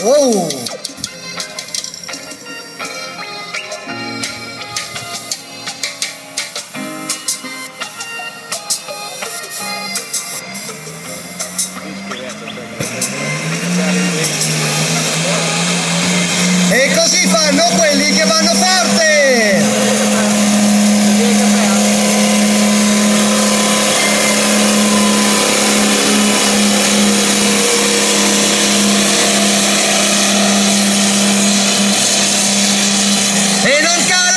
¡Oh! ¡Eh, Cosifa, no pues! que nunca